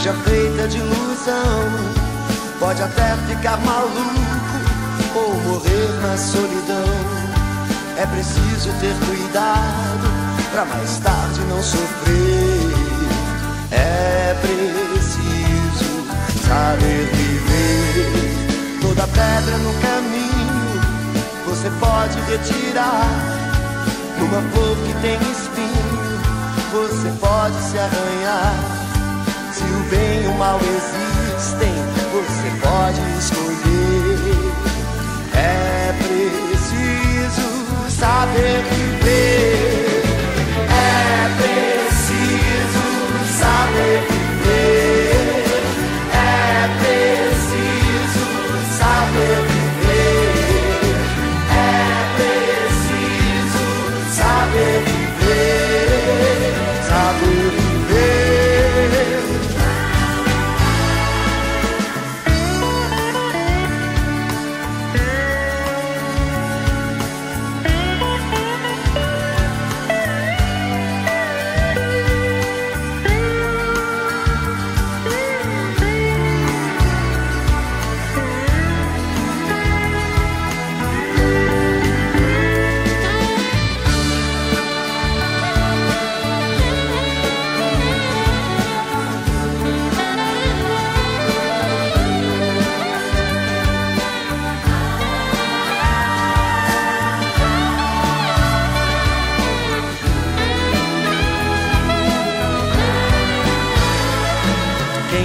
seja feita de ilusão. Pode até ficar maluco ou morrer na solidão. É preciso ter cuidado pra mais tarde não sofrer. É preciso saber viver. Toda pedra no caminho você pode retirar. Numa flor que tem espinho, você pode se arranhar. Se o bem e o mal existem, você pode escolher. É preciso saber viver.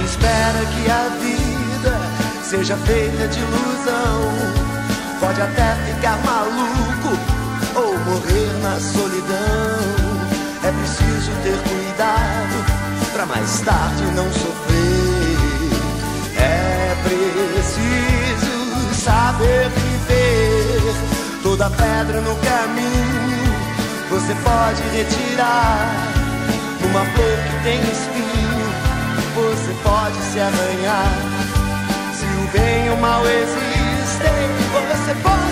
Espera que a vida seja feita de ilusão pode até ficar maluco ou morrer na solidão. É preciso ter cuidado pra mais tarde não sofrer. É preciso saber viver. Toda pedra no caminho você pode retirar. Numa flor que tem espinho você pode se arranhar. Se o bem e o mal existem, você pode